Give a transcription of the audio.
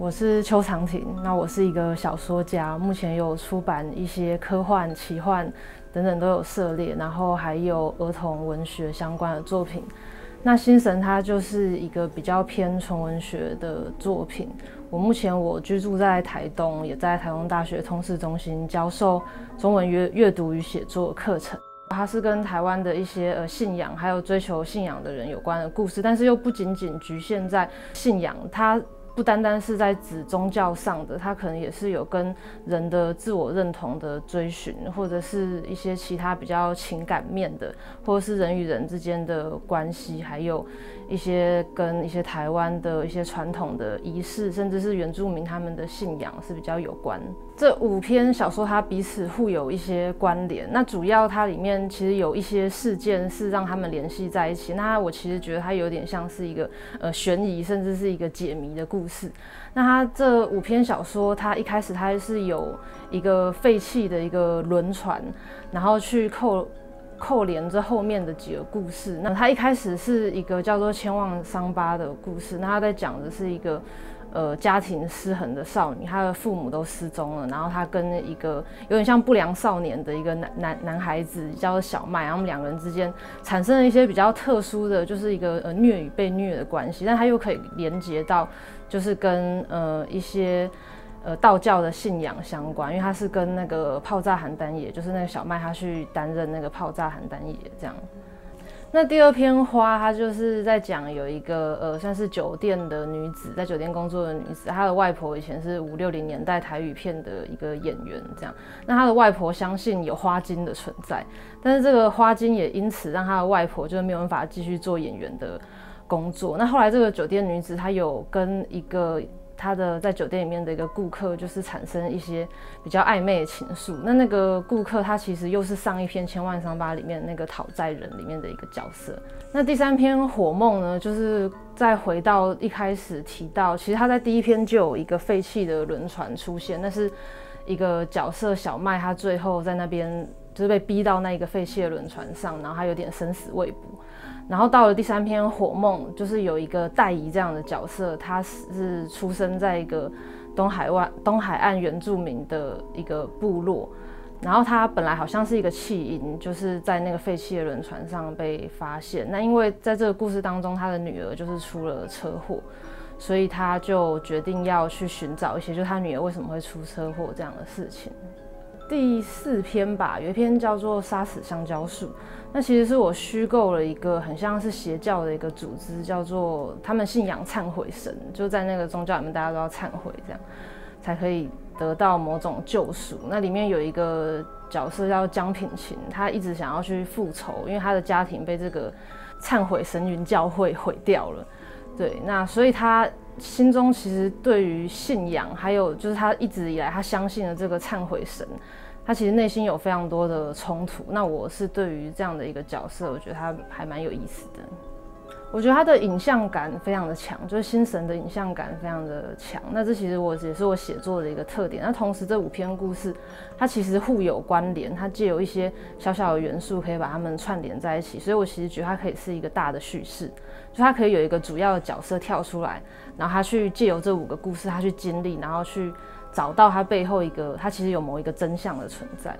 我是邱长廷，那我是一个小说家，目前有出版一些科幻、奇幻等等都有涉猎，然后还有儿童文学相关的作品。那《心神》它就是一个比较偏纯文学的作品。我目前我居住在台东，也在台东大学通识中心教授中文阅阅读与写作课程。它是跟台湾的一些呃信仰，还有追求信仰的人有关的故事，但是又不仅仅局限在信仰，它。不单单是在指宗教上的，它可能也是有跟人的自我认同的追寻，或者是一些其他比较情感面的，或者是人与人之间的关系，还有一些跟一些台湾的一些传统的仪式，甚至是原住民他们的信仰是比较有关。这五篇小说它彼此互有一些关联，那主要它里面其实有一些事件是让他们联系在一起。那我其实觉得它有点像是一个呃悬疑，甚至是一个解谜的故故事。那他这五篇小说，他一开始他是有一个废弃的一个轮船，然后去扣扣连着后面的几个故事。那他一开始是一个叫做《千万伤疤》的故事，那他在讲的是一个。呃，家庭失衡的少女，她的父母都失踪了，然后她跟一个有点像不良少年的一个男男男孩子叫小麦，然后他们两个人之间产生了一些比较特殊的，就是一个呃虐与被虐的关系，但他又可以连接到就是跟呃一些呃道教的信仰相关，因为他是跟那个泡炸邯郸野，就是那个小麦他去担任那个泡炸邯郸野这样。那第二篇花，它就是在讲有一个呃，算是酒店的女子，在酒店工作的女子，她的外婆以前是五六零年代台语片的一个演员，这样。那她的外婆相信有花精的存在，但是这个花精也因此让她的外婆就没有办法继续做演员的工作。那后来这个酒店女子她有跟一个。他的在酒店里面的一个顾客，就是产生一些比较暧昧的情愫。那那个顾客他其实又是上一篇《千万伤疤》里面那个讨债人里面的一个角色。那第三篇《火梦》呢，就是再回到一开始提到，其实他在第一篇就有一个废弃的轮船出现，那是一个角色小麦，他最后在那边是被逼到那一个废弃的轮船上，然后他有点生死未卜。然后到了第三篇《火梦》，就是有一个戴姨这样的角色，他是出生在一个东海湾东海岸原住民的一个部落，然后他本来好像是一个弃婴，就是在那个废弃的轮船上被发现。那因为在这个故事当中，他的女儿就是出了车祸，所以他就决定要去寻找一些，就他女儿为什么会出车祸这样的事情。第四篇吧，有一篇叫做《杀死香蕉树》。那其实是我虚构了一个很像是邪教的一个组织，叫做他们信仰忏悔神，就在那个宗教里面，大家都要忏悔，这样才可以得到某种救赎。那里面有一个角色叫江品琴，他一直想要去复仇，因为他的家庭被这个忏悔神云教会毁掉了。对，那所以他心中其实对于信仰，还有就是他一直以来他相信的这个忏悔神。他其实内心有非常多的冲突。那我是对于这样的一个角色，我觉得他还蛮有意思的。我觉得他的影像感非常的强，就是心神的影像感非常的强。那这其实我也是我写作的一个特点。那同时这五篇故事，它其实互有关联，它借有一些小小的元素可以把它们串联在一起。所以我其实觉得它可以是一个大的叙事，就它可以有一个主要的角色跳出来，然后他去借由这五个故事，他去经历，然后去。找到它背后一个，它其实有某一个真相的存在。